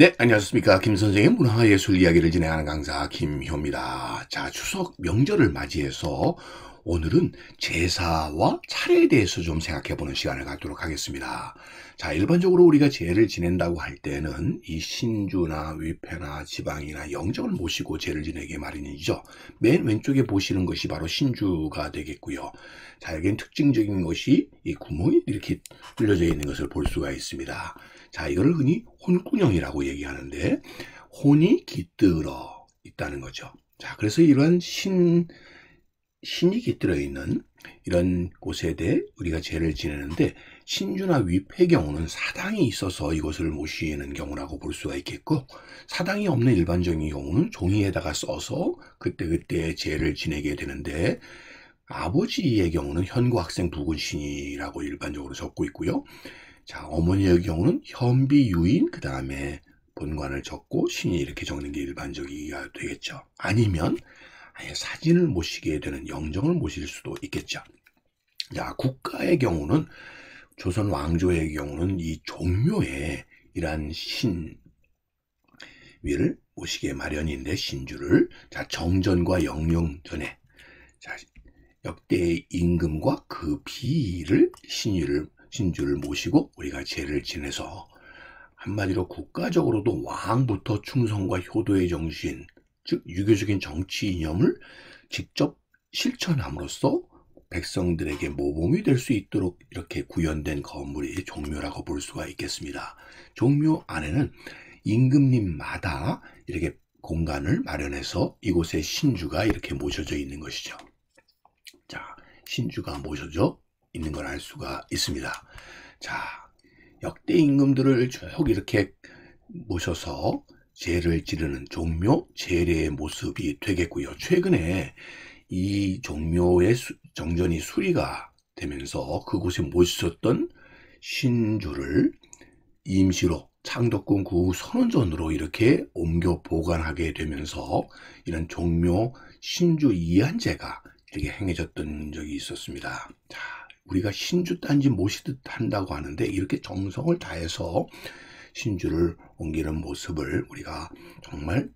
네, 안녕하십니까. 김 선생의 문화예술 이야기를 진행하는 강사 김효입니다. 자, 추석 명절을 맞이해서 오늘은 제사와 차례에 대해서 좀 생각해 보는 시간을 갖도록 하겠습니다. 자, 일반적으로 우리가 제를 지낸다고 할 때는 이 신주나 위패나 지방이나 영정을 모시고 제를 지내게 마련이죠. 맨 왼쪽에 보시는 것이 바로 신주가 되겠고요. 자, 여기는 특징적인 것이 이 구멍이 이렇게 뚫려져 있는 것을 볼 수가 있습니다. 자, 이걸 흔히 혼군형이라고 얘기하는데 혼이 깃들어 있다는 거죠. 자, 그래서 이러한 신 신이 깃들어 있는 이런 곳에 대해 우리가 제를 지내는데 신주나 위패 경우는 사당이 있어서 이것을 모시는 경우라고 볼 수가 있겠고 사당이 없는 일반적인 경우는 종이에다가 써서 그때그때 제를 지내게 되는데 아버지의 경우는 현고학생 부군신이라고 일반적으로 적고 있고요. 자, 어머니의 경우는 현비 유인 그 다음에 본관을 적고 신이 이렇게 적는 게 일반적이가 되겠죠. 아니면 아예 사진을 모시게 되는 영정을 모실 수도 있겠죠. 자, 국가의 경우는 조선 왕조의 경우는 이 종묘에 이러한 신위를 모시게 마련인데 신주를 자 정전과 영령전에 자 역대 임금과 그 비를 신유를 신주를 모시고 우리가 제를 지내서 한마디로 국가적으로도 왕부터 충성과 효도의 정신 즉 유교적인 정치 이념을 직접 실천함으로써 백성들에게 모범이 될 수 있도록 이렇게 구현된 건물이 종묘라고 볼 수가 있겠습니다. 종묘 안에는 임금님마다 이렇게 공간을 마련해서 이곳에 신주가 이렇게 모셔져 있는 것이죠. 자, 신주가 모셔져 있는 걸 알 수가 있습니다. 자, 역대 임금들을 쭉 이렇게 모셔서 제를 지르는 종묘 제례의 모습이 되겠고요. 최근에 이 종묘의 수, 정전이 수리가 되면서 그곳에 모셨던 신주를 임시로 창덕궁 구 선원전으로 이렇게 옮겨 보관하게 되면서 이런 종묘 신주 이한제가 이렇게 행해졌던 적이 있었습니다. 자, 우리가 신주 딴지 모시듯 한다고 하는데 이렇게 정성을 다해서 신주를 옮기는 모습을 우리가 정말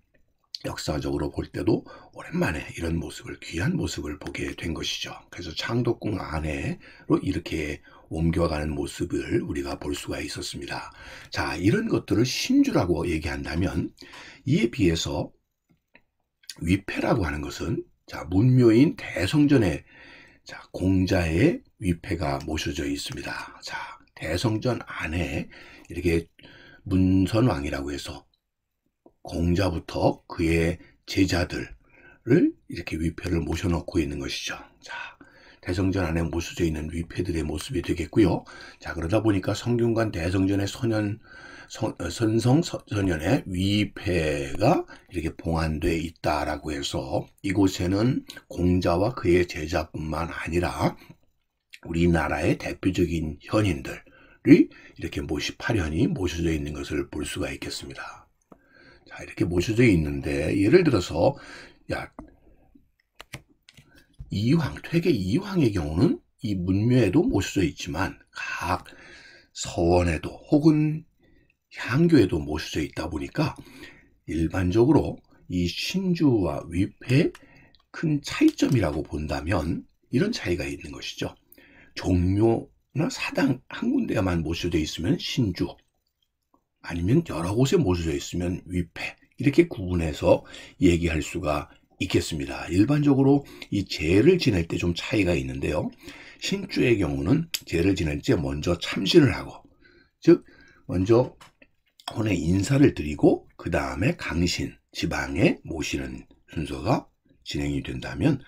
역사적으로 볼 때도 오랜만에 이런 모습을 귀한 모습을 보게 된 것이죠. 그래서 창덕궁 안에로 이렇게 옮겨가는 모습을 우리가 볼 수가 있었습니다. 자, 이런 것들을 신주라고 얘기한다면 이에 비해서 위패라고 하는 것은 자, 문묘인 대성전에 자, 공자의 위패가 모셔져 있습니다. 자, 대성전 안에 이렇게 문선왕이라고 해서 공자부터 그의 제자들을 이렇게 위패를 모셔놓고 있는 것이죠. 자, 대성전 안에 모셔져 있는 위패들의 모습이 되겠고요. 자, 그러다 보니까 성균관 대성전의 소년, 선, 성 선연의 위패가 이렇게 봉안돼 있다라고 해서 이곳에는 공자와 그의 제자뿐만 아니라 우리나라의 대표적인 현인들, 이렇게 모시 파련이 모셔져 있는 것을 볼 수가 있겠습니다. 자, 이렇게 모셔져 있는데 예를 들어서 야 이황, 퇴계 이황의 경우는 이 문묘에도 모셔져 있지만 각 서원에도 혹은 향교에도 모셔져 있다 보니까 일반적으로 이 신주와 위패의 큰 차이점이라고 본다면 이런 차이가 있는 것이죠. 종묘 사당 한 군데만 모셔져 있으면 신주 아니면 여러 곳에 모셔져 있으면 위패 이렇게 구분해서 얘기할 수가 있겠습니다. 일반적으로 이 제를 지낼 때 좀 차이가 있는데요. 신주의 경우는 제를 지낼 때 먼저 참신을 하고 즉 먼저 혼에 인사를 드리고 그 다음에 강신 지방에 모시는 순서가 진행이 된다면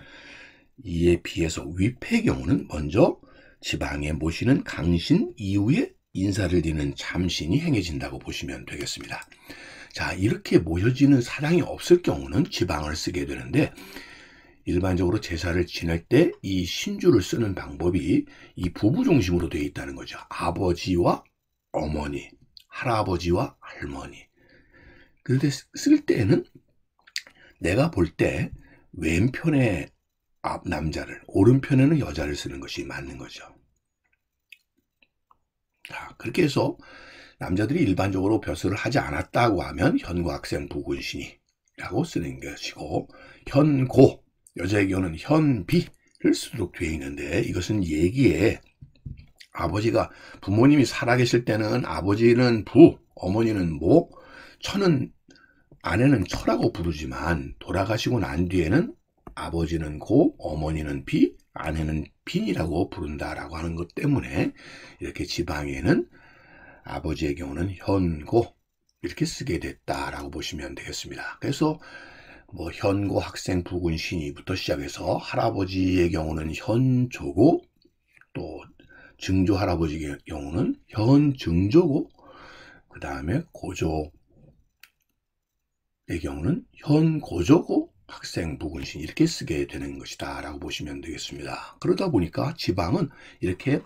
이에 비해서 위패의 경우는 먼저 지방에 모시는 강신 이후에 인사를 드리는 참신이 행해진다고 보시면 되겠습니다. 자, 이렇게 모여지는 사랑이 없을 경우는 지방을 쓰게 되는데 일반적으로 제사를 지낼 때 이 신주를 쓰는 방법이 이 부부 중심으로 되어 있다는 거죠. 아버지와 어머니, 할아버지와 할머니. 그런데 쓸 때는 내가 볼 때 왼편에 앞 남자를 오른편에는 여자를 쓰는 것이 맞는 거죠. 자, 그렇게 해서 남자들이 일반적으로 벼슬을 하지 않았다고 하면 현고학생 부군신이라고 쓰는 것이고 현고 여자의 경우는 현비를 쓰도록 되어 있는데 이것은 얘기에 아버지가 부모님이 살아계실 때는 아버지는 부, 어머니는 모, 처는 아내는 처라고 부르지만 돌아가시고 난 뒤에는 아버지는 고, 어머니는 비, 아내는 빈이라고 부른다라고 하는 것 때문에 이렇게 지방에는 아버지의 경우는 현고 이렇게 쓰게 됐다라고 보시면 되겠습니다. 그래서 뭐 현고 학생 부군 신이부터 시작해서 할아버지의 경우는 현조고 또 증조 할아버지의 경우는 현증조고 그 다음에 고조의 경우는 현고조고 학생 부군신 이렇게 쓰게 되는 것이다 라고 보시면 되겠습니다. 그러다 보니까 지방은 이렇게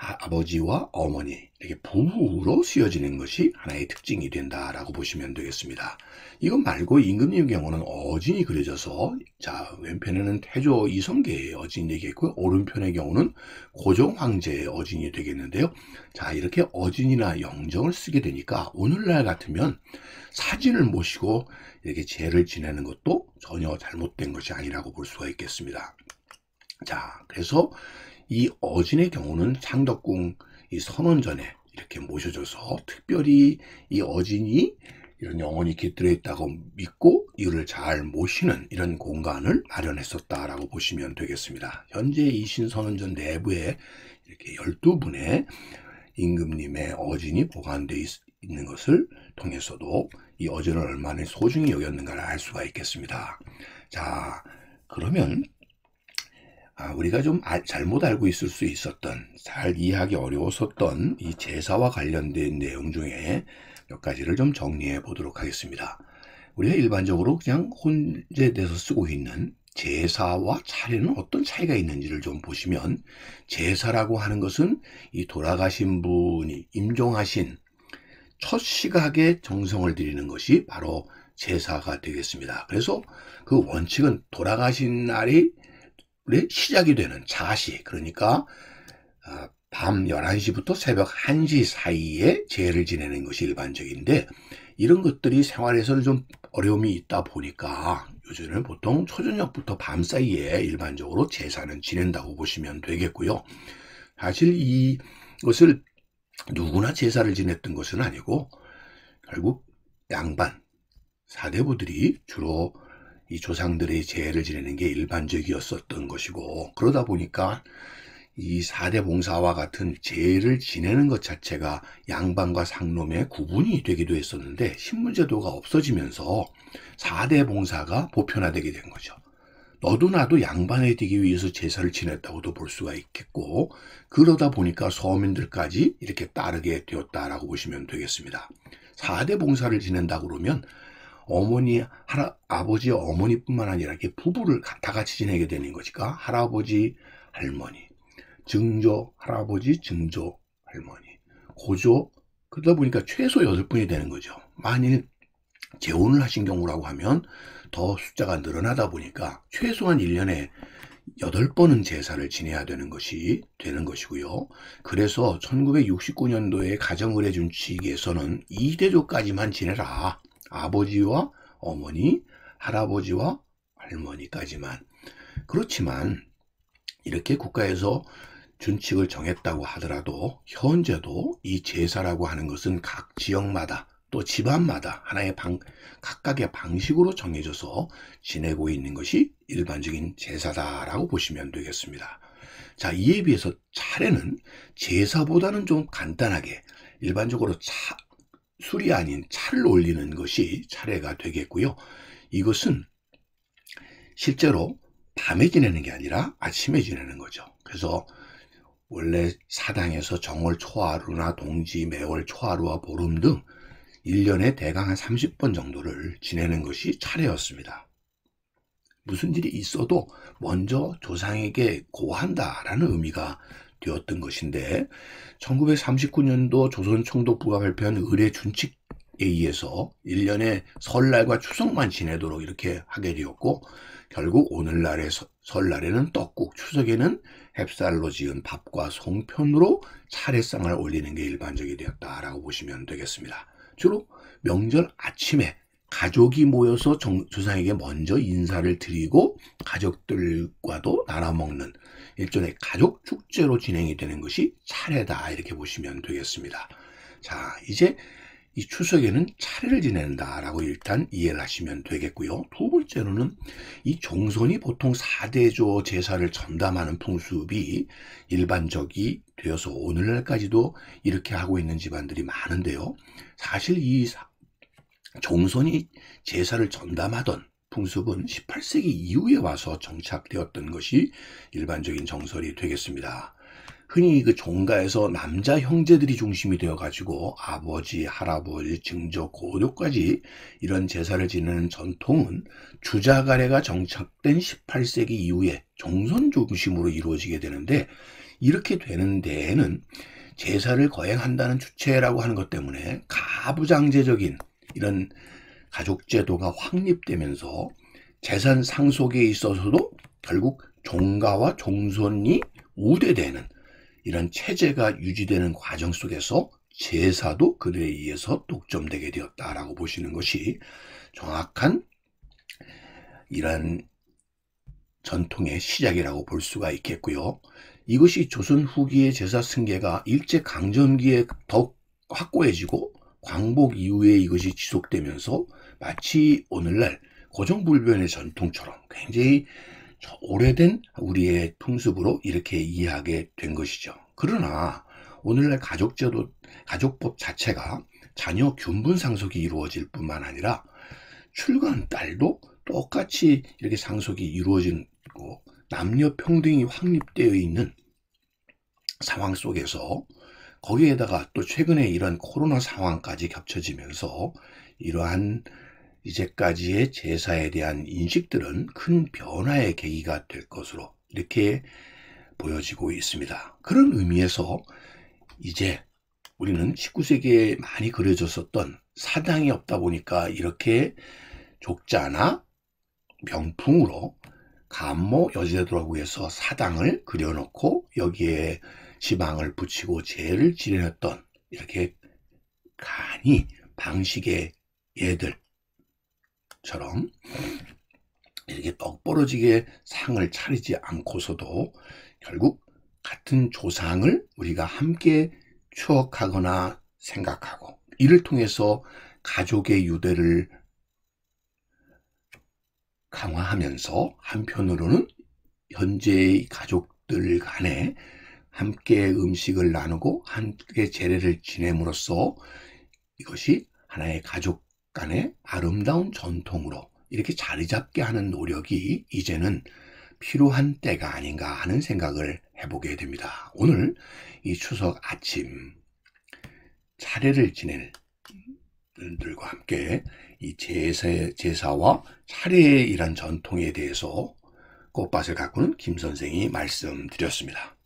아버지와 어머니 이렇게 부부로 쓰여지는 것이 하나의 특징이 된다라고 보시면 되겠습니다. 이것 말고 임금님 경우는 어진이 그려져서 자 왼편에는 태조 이성계의 어진이 되겠고 오른편의 경우는 고종 황제의 어진이 되겠는데요. 자 이렇게 어진이나 영정을 쓰게 되니까 오늘날 같으면 사진을 모시고 이렇게 제를 지내는 것도 전혀 잘못된 것이 아니라고 볼 수가 있겠습니다. 자 그래서 이 어진의 경우는 창덕궁 이 선원전에 이렇게 모셔져서 특별히 이 어진이 이런 영혼이 깃들어 있다고 믿고 이를 잘 모시는 이런 공간을 마련했었다라고 보시면 되겠습니다. 현재 이 신선원전 내부에 이렇게 12분의 임금님의 어진이 보관되어 있는 것을 통해서도 이 어진을 얼마나 소중히 여겼는가를 알 수가 있겠습니다. 자, 그러면 아, 우리가 좀 알, 잘못 알고 있을 수 있었던, 잘 이해하기 어려웠었던 이 제사와 관련된 내용 중에 몇 가지를 좀 정리해 보도록 하겠습니다. 우리가 일반적으로 그냥 혼재돼서 쓰고 있는 제사와 차례는 어떤 차이가 있는지를 좀 보시면 제사라고 하는 것은 이 돌아가신 분이 임종하신 첫 시각에 정성을 드리는 것이 바로 제사가 되겠습니다. 그래서 그 원칙은 돌아가신 날이 시작이 되는 자시 그러니까 아, 밤 11시부터 새벽 1시 사이에 제를 지내는 것이 일반적인데 이런 것들이 생활에서는 좀 어려움이 있다 보니까 요즘은 보통 초저녁부터 밤 사이에 일반적으로 제사는 지낸다고 보시면 되겠고요. 사실 이것을 누구나 제사를 지냈던 것은 아니고 결국 양반 사대부들이 주로 이 조상들의 제를 지내는 게 일반적이었었던 것이고 그러다 보니까 이 사대 봉사와 같은 제를 지내는 것 자체가 양반과 상놈의 구분이 되기도 했었는데 신문제도가 없어지면서 사대 봉사가 보편화되게 된 거죠. 너도 나도 양반에 되기 위해서 제사를 지냈다고도 볼 수가 있겠고 그러다 보니까 서민들까지 이렇게 따르게 되었다라고 보시면 되겠습니다. 사대 봉사를 지낸다 그러면 어머니, 할아, 아버지, 어머니뿐만 아니라 이렇게 부부를 다 같이 지내게 되는 것이니까 할아버지, 할머니, 증조, 할아버지, 증조, 할머니, 고조, 그러다 보니까 최소 8분이 되는 거죠. 만일 재혼을 하신 경우라고 하면 더 숫자가 늘어나다 보니까 최소한 1년에 8번은 제사를 지내야 되는 것이 되는 것이고요. 그래서 1969년도에 가정의례 준칙에서는 2대조까지만 지내라. 아버지와 어머니, 할아버지와 할머니까지만. 그렇지만 이렇게 국가에서 준칙을 정했다고 하더라도 현재도 이 제사라고 하는 것은 각 지역마다 또 집안마다 하나의 방, 각각의 방식으로 정해져서 지내고 있는 것이 일반적인 제사다라고 보시면 되겠습니다. 자, 이에 비해서 차례는 제사보다는 좀 간단하게 일반적으로 차, 술이 아닌 차를 올리는 것이 차례가 되겠고요. 이것은 실제로 밤에 지내는 게 아니라 아침에 지내는 거죠. 그래서 원래 사당에서 정월 초하루나 동지, 매월 초하루와 보름 등 1년에 대강 한 30번 정도를 지내는 것이 차례였습니다. 무슨 일이 있어도 먼저 조상에게 고한다라는 의미가 되었던 것인데 1939년도 조선총독부가 발표한 의례 준칙 의해서 1년에 설날과 추석만 지내도록 이렇게 하게 되었고 결국 오늘날의 서, 설날에는 떡국, 추석에는 햅쌀로 지은 밥과 송편으로 차례상을 올리는 게 일반적이 되었다라고 보시면 되겠습니다. 주로 명절 아침에 가족이 모여서 정, 조상에게 먼저 인사를 드리고 가족들과도 나눠 먹는 일종의 가족 축제로 진행이 되는 것이 차례다 이렇게 보시면 되겠습니다. 자 이제 이 추석에는 차례를 지낸다라고 일단 이해를 하시면 되겠고요. 두 번째로는 이 종손이 보통 4대조 제사를 전담하는 풍습이 일반적이 되어서 오늘날까지도 이렇게 하고 있는 집안들이 많은데요. 사실 이 종손이 제사를 전담하던 풍습은 18세기 이후에 와서 정착되었던 것이 일반적인 정설이 되겠습니다. 흔히 그 종가에서 남자 형제들이 중심이 되어 가지고 아버지, 할아버지, 증조, 고조까지 이런 제사를 지내는 전통은 주자가래가 정착된 18세기 이후에 종손 중심으로 이루어지게 되는데 이렇게 되는 데에는 제사를 거행한다는 주체라고 하는 것 때문에 가부장제적인 이런 가족제도가 확립되면서 재산 상속에 있어서도 결국 종가와 종손이 우대되는 이런 체제가 유지되는 과정 속에서 제사도 그들에 의해서 독점되게 되었다라고 보시는 것이 정확한 이런 전통의 시작이라고 볼 수가 있겠고요. 이것이 조선 후기의 제사 승계가 일제 강점기에 더욱 확고해지고 광복 이후에 이것이 지속되면서 마치 오늘날 고정불변의 전통처럼 굉장히 오래된 우리의 풍습으로 이렇게 이해하게 된 것이죠. 그러나 오늘날 가족제도, 가족법 자체가 자녀 균분 상속이 이루어질 뿐만 아니라 출간 딸도 똑같이 이렇게 상속이 이루어지고 남녀 평등이 확립되어 있는 상황 속에서 거기에다가 또 최근에 이런 코로나 상황까지 겹쳐지면서 이러한 이제까지의 제사에 대한 인식들은 큰 변화의 계기가 될 것으로 이렇게 보여지고 있습니다. 그런 의미에서 이제 우리는 19세기에 많이 그려졌었던 사당이 없다 보니까 이렇게 족자나 명풍으로 감모 여제도라고 해서 사당을 그려놓고 여기에 지방을 붙이고 죄를 지내었던 이렇게 간이 방식의 예들처럼 이렇게 떡벌어지게 상을 차리지 않고서도 결국 같은 조상을 우리가 함께 추억하거나 생각하고 이를 통해서 가족의 유대를 강화하면서 한편으로는 현재의 가족들 간에 함께 음식을 나누고 함께 제례를 지냄으로써 이것이 하나의 가족 간의 아름다운 전통으로 이렇게 자리 잡게 하는 노력이 이제는 필요한 때가 아닌가 하는 생각을 해보게 됩니다. 오늘 이 추석 아침 차례를 지낼 들과 함께 이 제사, 제사와 차례의 이란 전통에 대해서 꽃밭을 가꾸는 김 선생이 말씀드렸습니다.